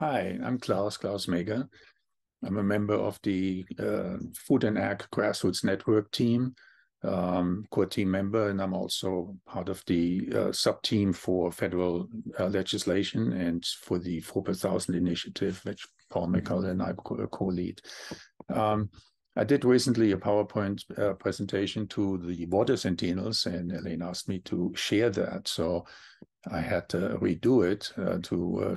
Hi, I'm Klaus, Klaus Mager. I'm a member of the uh, Food and Ag Grassroots Network team, um, core team member, and I'm also part of the uh, sub team for federal uh, legislation and for the 4 per thousand initiative, which Paul McCullough and I co lead. Um, I did recently a PowerPoint uh, presentation to the water sentinels, and Elaine asked me to share that. So I had to redo it uh, to uh,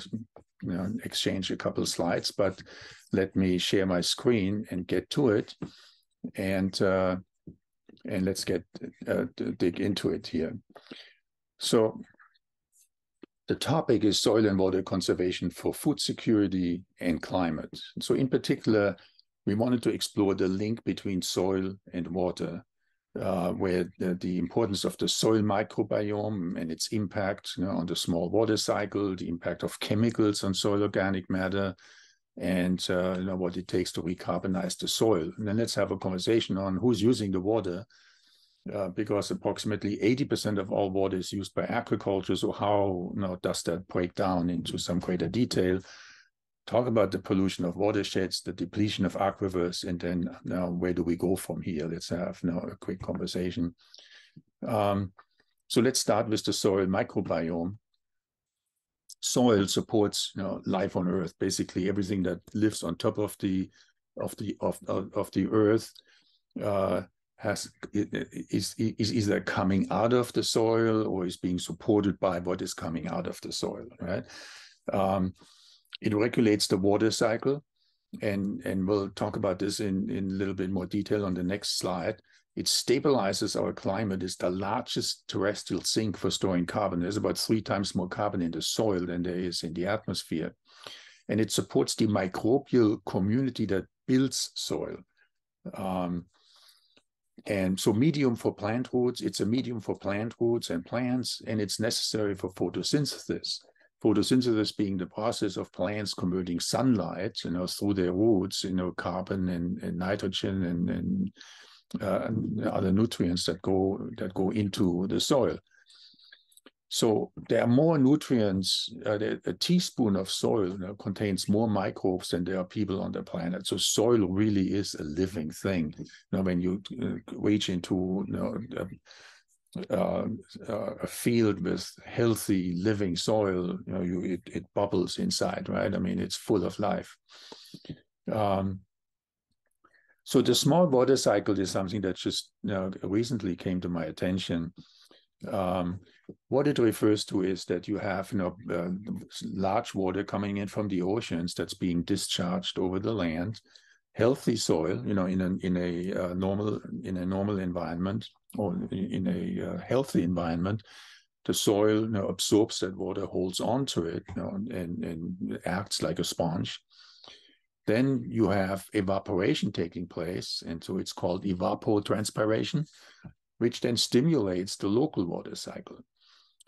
you know, exchange a couple of slides, but let me share my screen and get to it. And uh, and let's get uh, dig into it here. So the topic is soil and water conservation for food security and climate. So in particular, we wanted to explore the link between soil and water uh, where the, the, importance of the soil microbiome and its impact you know, on the small water cycle, the impact of chemicals on soil organic matter, and uh, you know, what it takes to recarbonize the soil. And then let's have a conversation on who's using the water, uh, because approximately 80% of all water is used by agriculture. So how you know, does that break down into some greater detail? Talk about the pollution of watersheds, the depletion of aquifers, and then now where do we go from here? Let's have now a quick conversation. Um, so let's start with the soil microbiome. Soil supports you know, life on Earth, basically everything that lives on top of the of the of of, the Earth. Uh, has is is either coming out of the soil or is being supported by what is coming out of the soil, right? Um, it regulates the water cycle, and and we'll talk about this in in a little bit more detail on the next slide. It stabilizes our climate. It's the largest terrestrial sink for storing carbon. There's about three times more carbon in the soil than there is in the atmosphere, and it supports the microbial community that builds soil. Um, and so medium for plant roots, it's a medium for plant roots and plants, and it's necessary for photosynthesis photosynthesis being the process of plants converting sunlight, you know, through their roots, you know, carbon and, and nitrogen and, and, uh, and other nutrients that go that go into the soil. So there are more nutrients. Uh, a teaspoon of soil you know, contains more microbes than there are people on the planet. So soil really is a living thing. You know, when you uh, reach into you know, uh, uh, a field with healthy living soil, you know, you, it, it bubbles inside, right? I mean, it's full of life. Um, so the small water cycle is something that just you know, recently came to my attention. Um, what it refers to is that you have you know uh, large water coming in from the oceans that's being discharged over the land, healthy soil, you know, in a in a uh, normal in a normal environment, or in a uh, healthy environment, the soil you know, absorbs that water, holds onto it, you know, and, and acts like a sponge. Then you have evaporation taking place, and so it's called evapotranspiration, which then stimulates the local water cycle.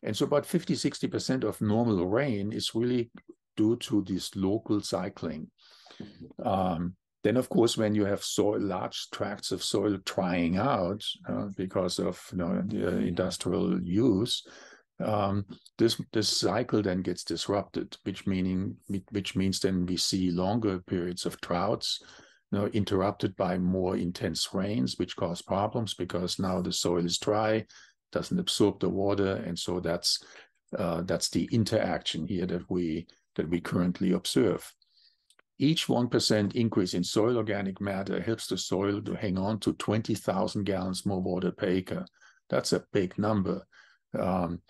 And so about 50, 60% of normal rain is really due to this local cycling. Um, then, of course, when you have soil, large tracts of soil drying out uh, because of you know, the, uh, industrial use, um, this this cycle then gets disrupted, which meaning which means then we see longer periods of droughts, you know, interrupted by more intense rains, which cause problems because now the soil is dry, doesn't absorb the water, and so that's uh, that's the interaction here that we that we currently observe. Each 1% increase in soil organic matter helps the soil to hang on to 20,000 gallons more water per acre. That's a big number. Um,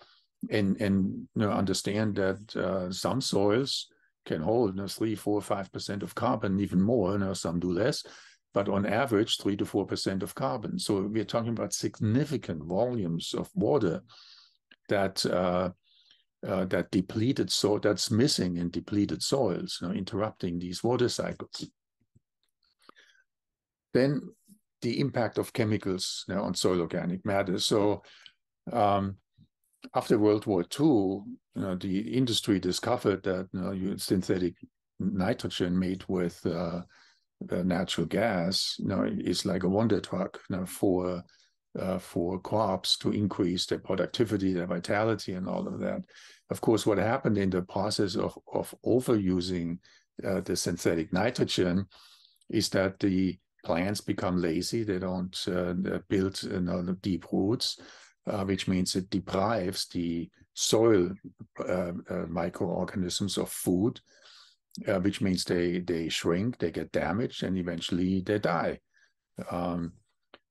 and and you know, understand that uh, some soils can hold you know, 3, 4, 5% of carbon, even more, you know, some do less, but on average, 3 to 4% of carbon. So we're talking about significant volumes of water that uh, uh, that depleted soil that's missing in depleted soils, you know, interrupting these water cycles. Then the impact of chemicals you know, on soil organic matter. So um, after World War II, you know, the industry discovered that you know, synthetic nitrogen made with uh, uh, natural gas, you know, is like a wonder drug you know, for uh, for crops to increase their productivity, their vitality, and all of that. Of course, what happened in the process of, of overusing uh, the synthetic nitrogen is that the plants become lazy. They don't uh, build you know, deep roots, uh, which means it deprives the soil uh, uh, microorganisms of food, uh, which means they they shrink, they get damaged, and eventually they die. Um,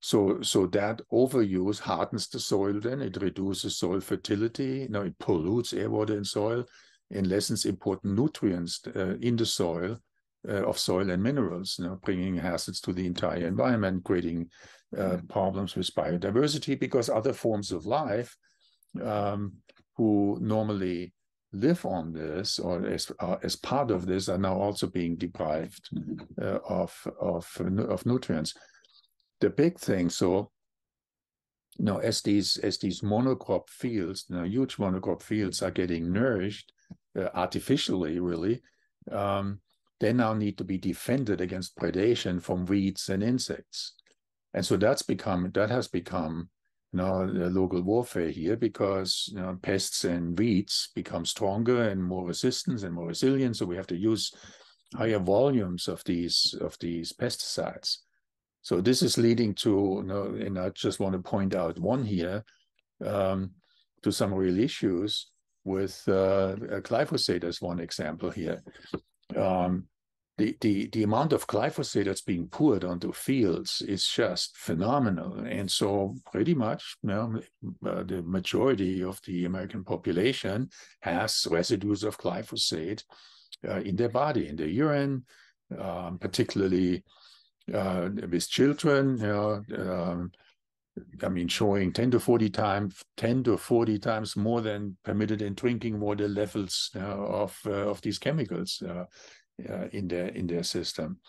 so, so that overuse hardens the soil. Then it reduces soil fertility. You know, it pollutes air, water, and soil, and lessens important nutrients uh, in the soil uh, of soil and minerals. You know, bringing hazards to the entire environment, creating uh, problems with biodiversity because other forms of life um, who normally live on this or as uh, as part of this are now also being deprived uh, of of of nutrients. The big thing, so you know, as these as these monocrop fields, know, huge monocrop fields are getting nourished uh, artificially, really, um, they now need to be defended against predation from weeds and insects, and so that's become that has become you know, local warfare here because you know, pests and weeds become stronger and more resistant and more resilient. So we have to use higher volumes of these of these pesticides. So this is leading to, you know, and I just want to point out one here, um, to some real issues with uh, glyphosate as one example here. Um, the, the, the amount of glyphosate that's being poured onto fields is just phenomenal. And so pretty much you know, uh, the majority of the American population has residues of glyphosate uh, in their body, in their urine, um, particularly uh, with children, know, um, I mean, showing 10 to 40 times, 10 to 40 times more than permitted in drinking water levels uh, of, uh, of these chemicals uh, uh, in their in their system.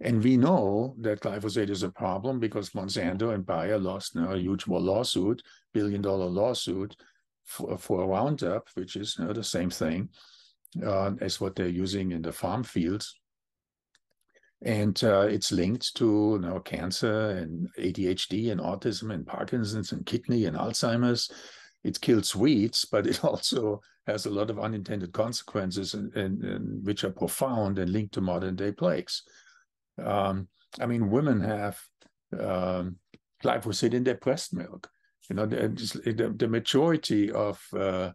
And we know that glyphosate is a problem because Monsanto and Bayer lost a huge lawsuit, billion dollar lawsuit for, for Roundup, which is you know, the same thing uh, as what they're using in the farm fields. And uh, it's linked to you know, cancer and ADHD and autism and Parkinson's and kidney and Alzheimer's it kills weeds, but it also has a lot of unintended consequences, and, and, and which are profound and linked to modern day plagues. Um, I mean, women have um, glyphosate in their breast milk. You know, the, the majority of uh,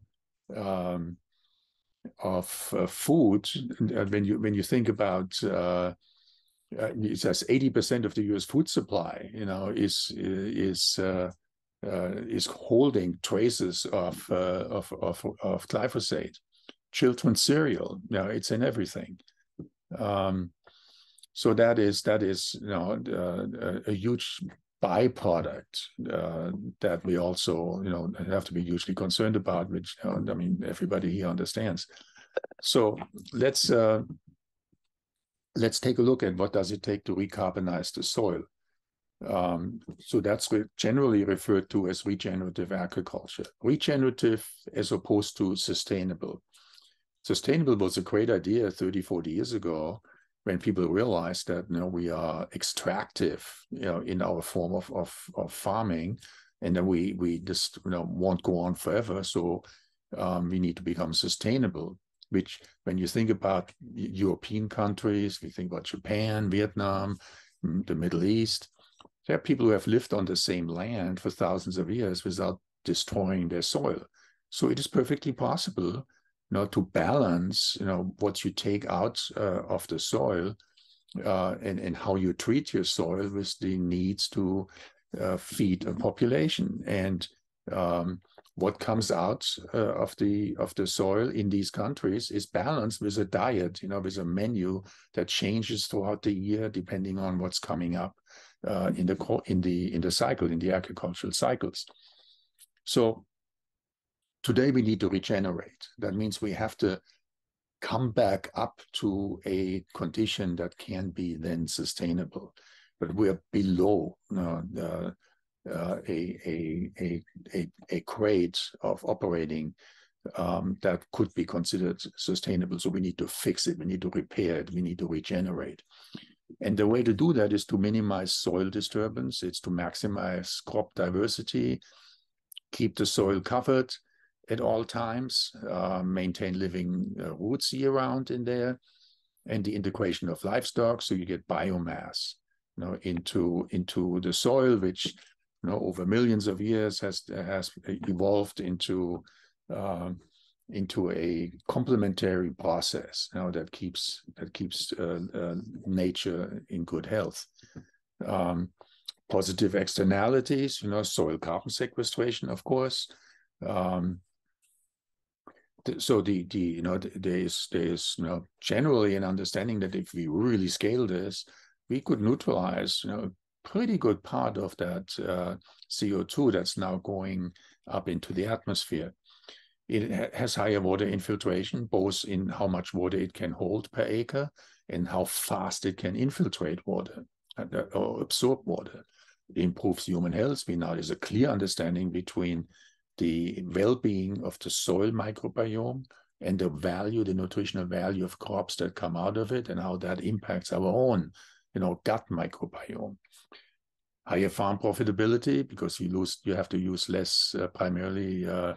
um, of uh, food uh, when you when you think about uh, it says 80% of the US food supply, you know, is is uh, uh, is holding traces of, uh, of, of, of, glyphosate. Children's cereal, you know, it's in everything. Um, so that is that is you know uh, a, a, huge byproduct uh, that we also you know have to be hugely concerned about, which I mean everybody here understands. So let's uh, let's take a look at what does it take to recarbonize the soil. Um, so that's re generally referred to as regenerative agriculture. Regenerative as opposed to sustainable. Sustainable was a great idea 30, 40 years ago when people realized that you know we are extractive you know in our form of of, of farming and then we we just you know won't go on forever so um, we need to become sustainable which when you think about european countries we think about japan vietnam the middle east there are people who have lived on the same land for thousands of years without destroying their soil. So it is perfectly possible, you know, to balance, you know, what you take out uh, of the soil uh, and and how you treat your soil with the needs to uh, feed a population and um, what comes out uh, of the of the soil in these countries is balanced with a diet, you know, with a menu that changes throughout the year depending on what's coming up uh, in the in the in the cycle in the agricultural cycles. So today we need to regenerate. That means we have to come back up to a condition that can be then sustainable. But we are below uh, the, uh, a, a, a, a, a grade of operating um, that could be considered sustainable. So we need to fix it, we need to repair it, we need to regenerate. And the way to do that is to minimize soil disturbance. It's to maximize crop diversity, keep the soil covered at all times, uh, maintain living uh, roots year round in there, and the integration of livestock. So you get biomass know, into, into the soil, which you know, over millions of years has, has evolved into um, into a complementary process you know, that keeps that keeps uh, uh, nature in good health. Um, positive externalities, you know, soil carbon sequestration, of course. Um, so the the you know there's there's you know generally an understanding that if we really scale this, we could neutralize you know pretty good part of that uh, CO2 that's now going up into the atmosphere. It has higher water infiltration, both in how much water it can hold per acre and how fast it can infiltrate water uh, or absorb water. It improves human health. We now there's a clear understanding between the well-being of the soil microbiome and the value, the nutritional value of crops that come out of it, and how that impacts our own, you know, gut microbiome. Higher farm profitability because you lose, you have to use less, uh, primarily uh,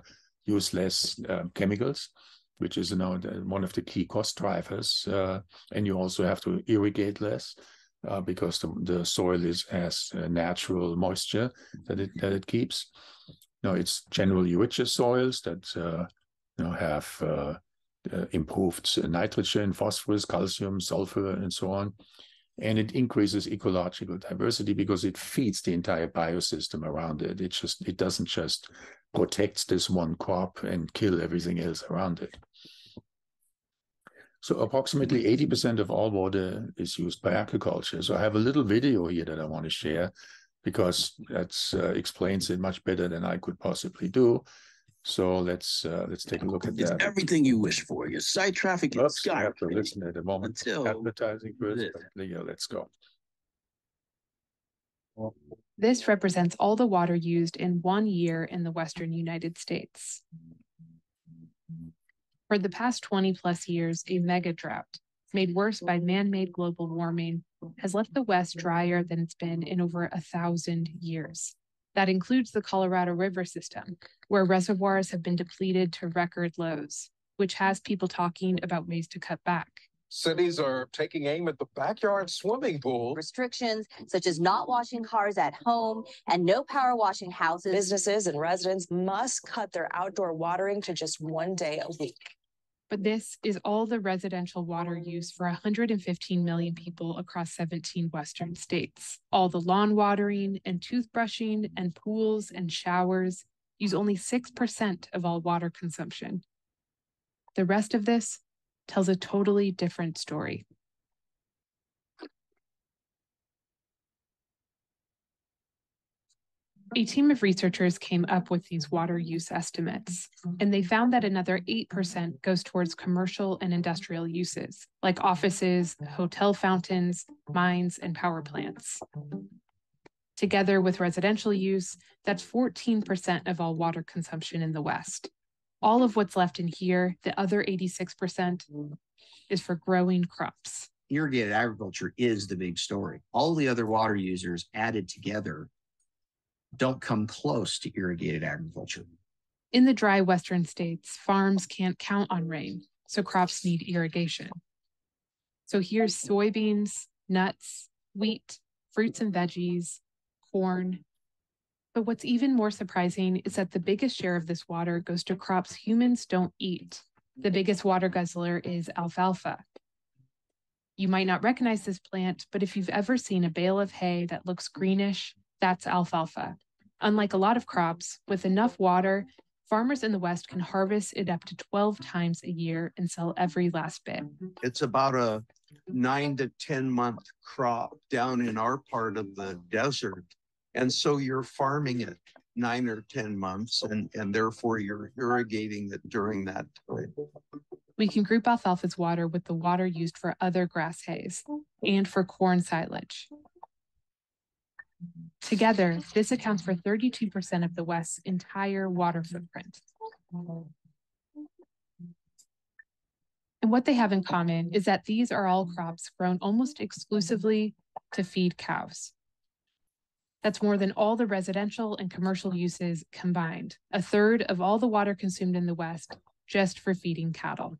use less uh, chemicals, which is you know one of the key cost drivers, uh, and you also have to irrigate less. Uh, because the, the soil is has natural moisture that it that it keeps. No, it's generally richer soils that uh, you know have uh, uh, improved nitrogen, phosphorus, calcium, sulfur, and so on. And it increases ecological diversity because it feeds the entire biosystem around it. It just it doesn't just protect this one crop and kill everything else around it. So approximately 80% of all water is used by agriculture. So I have a little video here that I want to share because that uh, explains it much better than I could possibly do. So let's uh, let's take a look at It's that. everything you wish for. Your site traffic is Oops, I have to skyrocketing. listen at the moment. Until Advertising first, this. let's go. This represents all the water used in one year in the western United States. For the past 20 plus years, a mega drought, made worse by man made global warming, has left the West drier than it's been in over a thousand years. That includes the Colorado River system, where reservoirs have been depleted to record lows, which has people talking about ways to cut back. Cities are taking aim at the backyard swimming pool. restrictions such as not washing cars at home and no power washing houses. Businesses and residents must cut their outdoor watering to just one day a week. But this is all the residential water use for 115 million people across 17 Western states. All the lawn watering and toothbrushing and pools and showers use only 6% of all water consumption. The rest of this tells a totally different story. A team of researchers came up with these water use estimates, and they found that another 8% goes towards commercial and industrial uses, like offices, hotel fountains, mines, and power plants. Together with residential use, that's 14% of all water consumption in the West. All of what's left in here, the other 86%, is for growing crops. irrigated agriculture is the big story. All the other water users added together don't come close to irrigated agriculture. In the dry western states, farms can't count on rain, so crops need irrigation. So here's soybeans, nuts, wheat, fruits and veggies, corn. But what's even more surprising is that the biggest share of this water goes to crops humans don't eat. The biggest water guzzler is alfalfa. You might not recognize this plant, but if you've ever seen a bale of hay that looks greenish, that's alfalfa. Unlike a lot of crops, with enough water, farmers in the West can harvest it up to 12 times a year and sell every last bit. it's about a nine to 10 month crop down in our part of the desert. And so you're farming it nine or 10 months and, and therefore you're irrigating it during that time. We can group alfalfa's water with the water used for other grass hays and for corn silage. Together, this accounts for 32% of the West's entire water footprint. And what they have in common is that these are all crops grown almost exclusively to feed cows. That's more than all the residential and commercial uses combined, a third of all the water consumed in the West just for feeding cattle.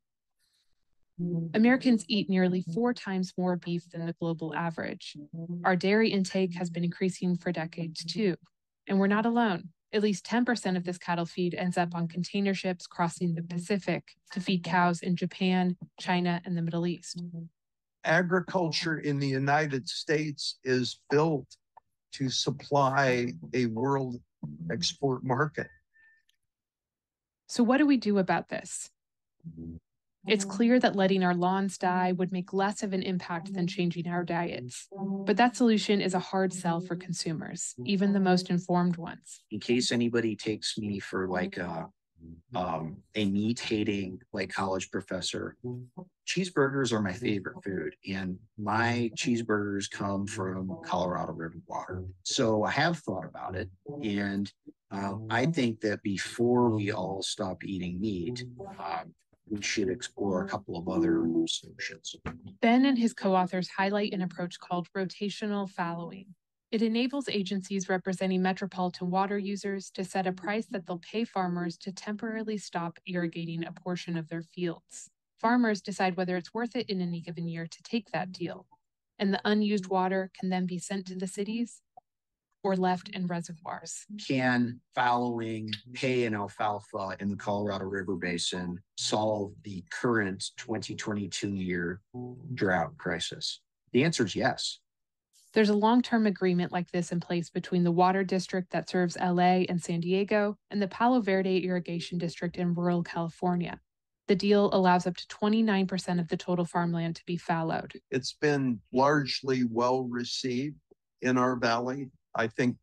Americans eat nearly four times more beef than the global average. Our dairy intake has been increasing for decades too, and we're not alone. At least 10% of this cattle feed ends up on container ships crossing the Pacific to feed cows in Japan, China, and the Middle East. Agriculture in the United States is built to supply a world export market. So, what do we do about this? It's clear that letting our lawns die would make less of an impact than changing our diets. But that solution is a hard sell for consumers, even the most informed ones. In case anybody takes me for like a um, a meat hating like college professor, cheeseburgers are my favorite food, and my cheeseburgers come from Colorado River water. So I have thought about it, and uh, I think that before we all stop eating meat, um, we should explore a couple of other solutions. Ben and his co authors highlight an approach called rotational fallowing. It enables agencies representing metropolitan water users to set a price that they'll pay farmers to temporarily stop irrigating a portion of their fields. Farmers decide whether it's worth it in any given year to take that deal, and the unused water can then be sent to the cities or left in reservoirs. Can fallowing hay and alfalfa in the Colorado River Basin solve the current 2022 year drought crisis? The answer is yes. There's a long term agreement like this in place between the water district that serves LA and San Diego and the Palo Verde Irrigation District in rural California. The deal allows up to 29% of the total farmland to be fallowed. It's been largely well received in our valley. I think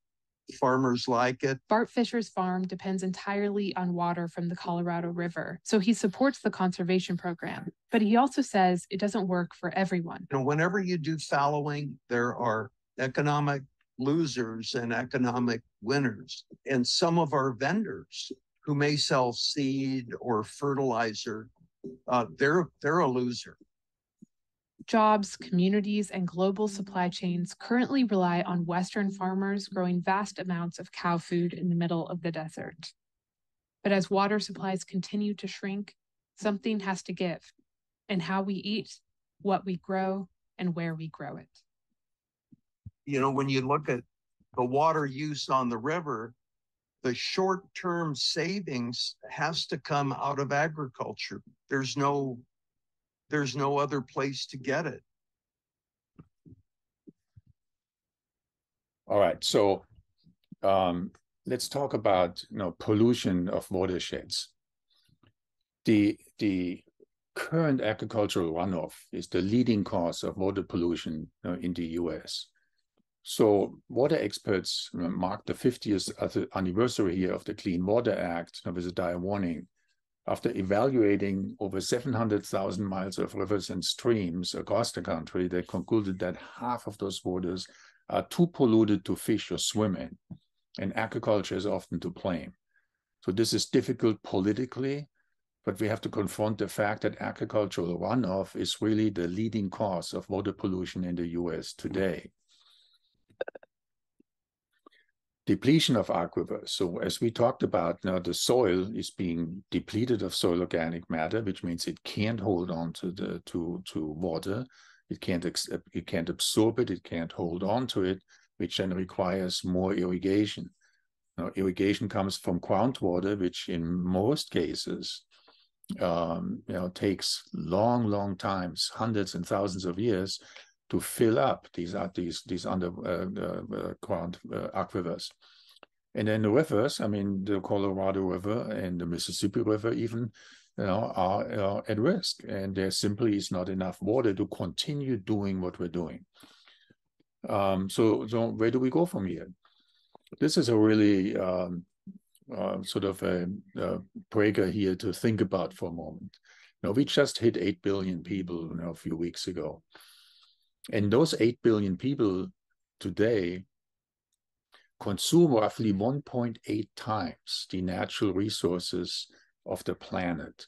farmers like it. Bart Fisher's farm depends entirely on water from the Colorado River, so he supports the conservation program. But he also says it doesn't work for everyone. You know, whenever you do fallowing, there are economic losers and economic winners. And some of our vendors who may sell seed or fertilizer, uh, they're they're a loser. Jobs, communities, and global supply mm-hmm. chains currently rely on Western farmers growing vast amounts of cow food in the middle of the desert. But as water supplies continue to shrink, something has to give. And how we eat, what we grow, and where we grow it. You know, when you look at the water use on the river, the short term savings has to come out of agriculture. There's no there's no other place to get it. All right, so um, let's talk about you know pollution of watersheds. The the current agricultural runoff is the leading cause of water pollution in the U.S. So water experts marked the 50th anniversary here of the Clean Water Act with a dire warning after evaluating over 700,000 miles of rivers and streams across the country, they concluded that half of those waters are too polluted to fish or swim in, and agriculture is often to blame. So this is difficult politically, but we have to confront the fact that agricultural runoff is really the leading cause of water pollution in the US today depletion of aquifers. So as we talked about, now the soil is being depleted of soil organic matter, which means it can't hold on to the to to water. It can't it can't absorb it. It can't hold on to it, which then requires more irrigation. Now, irrigation comes from groundwater, which in most cases, um, you know, takes long, long times, hundreds and thousands of years to fill up these uh, these these underground uh, uh, uh, aquifers. And then the rivers, I mean, the Colorado River and the Mississippi River, even, you know, are, are at risk, and there simply is not enough water to continue doing what we're doing. Um, so, so where do we go from here? This is a really um, uh, sort of a, a, breaker here to think about for a moment. You know, we just hit 8 billion people you know, a few weeks ago. And those 8 billion people today consume roughly 1.8 times the natural resources of the planet.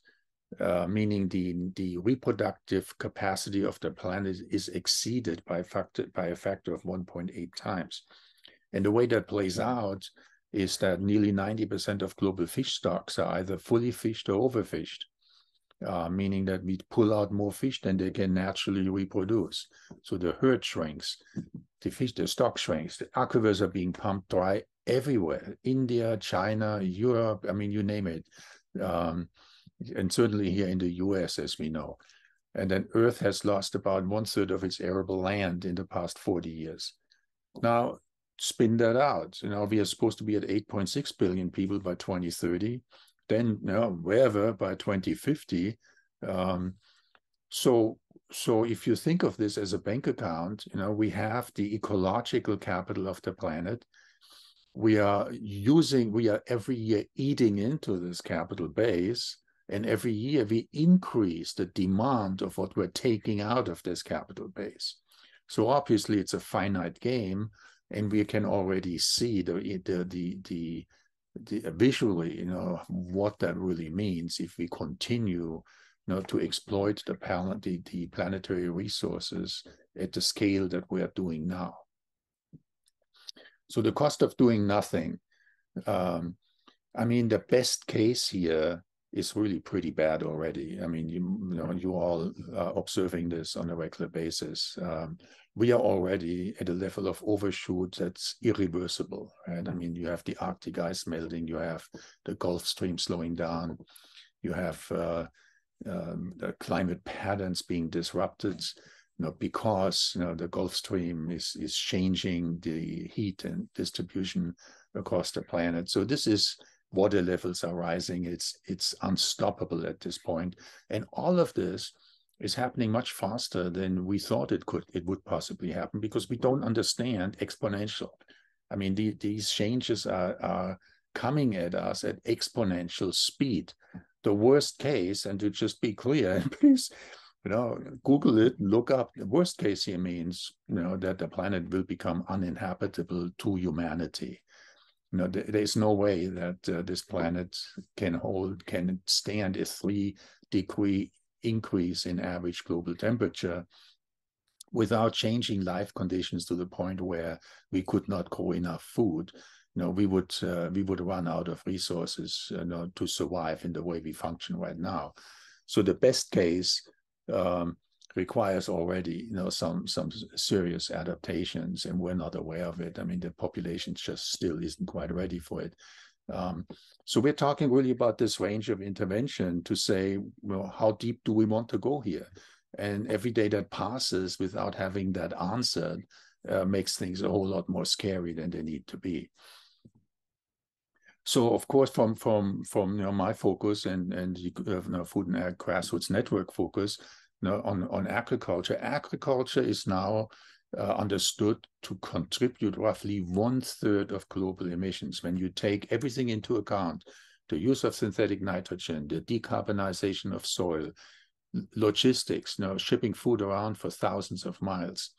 uh, meaning the, the reproductive capacity of the planet is exceeded by, factor, by a factor of 1.8 times. And the way that plays out is that nearly 90% of global fish stocks are either fully fished or overfished, uh, meaning that we pull out more fish than they can naturally reproduce. So the herd shrinks, the fish, the stock shrinks, the aquifers are being pumped dry everywhere India, China, Europe, I mean, you name it. Um, and certainly here in the US, as we know. And then Earth has lost about one third of its arable land in the past 40 years. Now, spin that out. You know, we are supposed to be at 8.6 billion people by 2030, then wherever by 2050. Um, so, so if you think of this as a bank account, you know, we have the ecological capital of the planet. We are using, we are every year eating into this capital base. And every year we increase the demand of what we're taking out of this capital base. So obviously it's a finite game, and we can already see the the the, the, the visually, you know, what that really means if we continue you know, to exploit the, planet, the, the planetary resources at the scale that we are doing now. So the cost of doing nothing, um, I mean, the best case here is really pretty bad already. I mean, you, you know, you all are observing this on a regular basis. Um, we are already at a level of overshoot that's irreversible, right? I mean, you have the Arctic ice melting, you have the Gulf Stream slowing down, you have uh, um, the climate patterns being disrupted, you know, because you know the Gulf Stream is is changing the heat and distribution across the planet. So this is water levels are rising. It's it's unstoppable at this point, and all of this is happening much faster than we thought it could it would possibly happen because we don't understand exponential. I mean, the, these changes are, are coming at us at exponential speed. The worst case, and to just be clear, and please, you know, Google it, look up. The worst case here means, you know, that the planet will become uninhabitable to humanity you know, th there's no way that uh, this planet can hold, can stand a three degree increase in average global temperature without changing life conditions to the point where we could not grow enough food. You know, we would uh, we would run out of resources you know, to survive in the way we function right now. So the best case um, requires already you know some some serious adaptations and we're not aware of it i mean the population just still isn't quite ready for it um, so we're talking really about this range of intervention to say well how deep do we want to go here and every day that passes without having that answered uh, makes things a whole lot more scary than they need to be so of course from from from you know my focus and and you know, food and ag grassroots network focus know, on, on agriculture. Agriculture is now uh, understood to contribute roughly one third of global emissions. When you take everything into account, the use of synthetic nitrogen, the decarbonization of soil, logistics, you know, shipping food around for thousands of miles,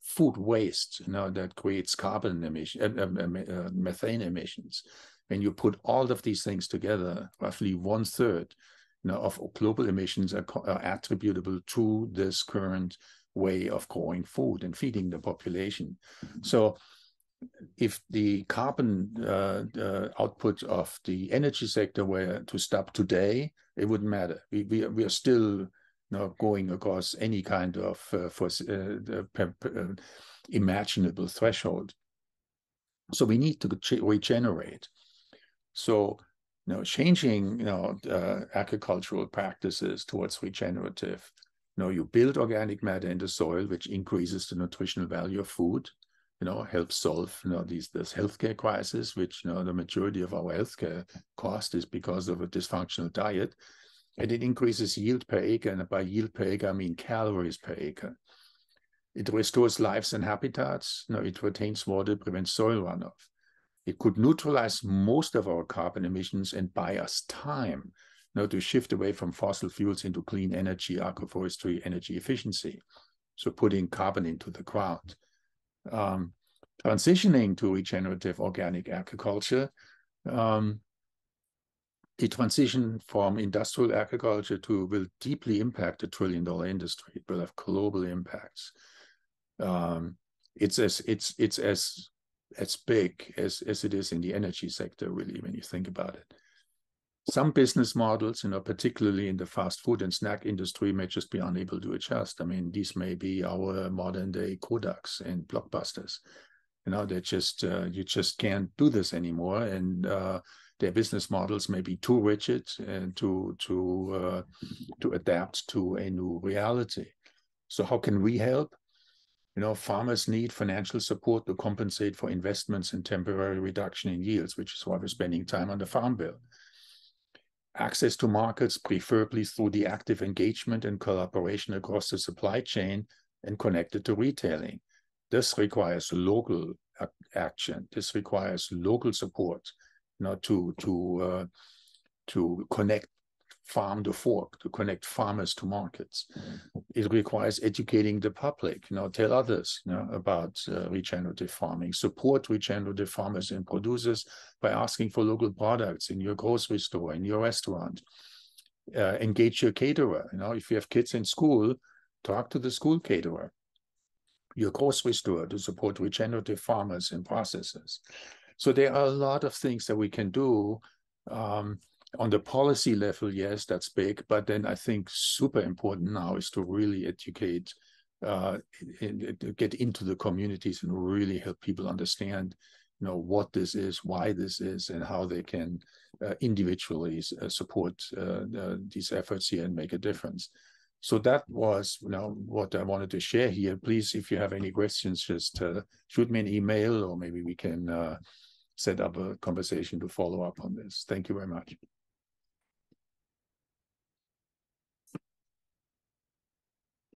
food waste, you know, that creates carbon emission, uh, uh, methane emissions. When you put all of these things together, roughly one third you know, of global emissions are, are attributable to this current way of growing food and feeding the population. Mm-hmm. So if the carbon uh, uh, output of the energy sector were to stop today, it wouldn't matter. We, we, we are still not going across any kind of uh, for, uh, uh, imaginable threshold. So we need to regenerate. So you know, changing, you know, uh, agricultural practices towards regenerative. You know, you build organic matter in the soil, which increases the nutritional value of food. You know, helps solve, you know, these this healthcare crisis, which you know the majority of our healthcare cost is because of a dysfunctional diet, and it increases yield per acre. And by yield per acre, I mean calories per acre. It restores lives and habitats. You know, it retains water, prevents soil runoff it could neutralize most of our carbon emissions and buy us time know, to shift away from fossil fuels into clean energy, agroforestry, energy efficiency. So putting carbon into the ground. Um, transitioning to regenerative organic agriculture um, the transition from industrial agriculture to will deeply impact the trillion dollar industry. It will have global impacts. Um, it's as it's it's as as big as as it is in the energy sector, really, when you think about it. Some business models, you know, particularly in the fast food and snack industry, may just be unable to adjust. I mean, these may be our modern day Kodaks and blockbusters. You know, they just uh, you just can't do this anymore, and uh, their business models may be too rigid and to to uh, to adapt to a new reality. So how can we help? You know, farmers need financial support to compensate for investments and temporary reduction in yields, which is why we're spending time on the Farm Bill. Access to markets, preferably through the active engagement and collaboration across the supply chain and connected to retailing. This requires local action. This requires local support know, to to uh, to connect farm to fork, to connect farmers to markets. It requires educating the public, you know, tell others you know, about uh, regenerative farming, support regenerative farmers and producers by asking for local products in your grocery store, in your restaurant. Uh, engage your caterer. You know, if you have kids in school, talk to the school caterer. Your grocery store to support regenerative farmers and processors. So there are a lot of things that we can do. Um, on the policy level, yes, that's big. But then I think super important now is to really educate, uh, get into the communities and really help people understand, you know, what this is, why this is, and how they can uh, individually uh, support uh, these efforts here and make a difference. So that was, you what I wanted to share here. Please, if you have any questions, just uh, shoot me an email, or maybe we can uh, set up a conversation to follow up on this. Thank you very much.